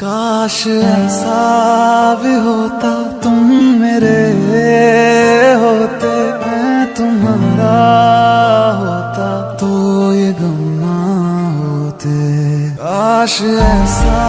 काश ऐसा भी होता तुम मेरे होते, मैं तुम्हारा होता तो ये गम ना होते। काश ऐसा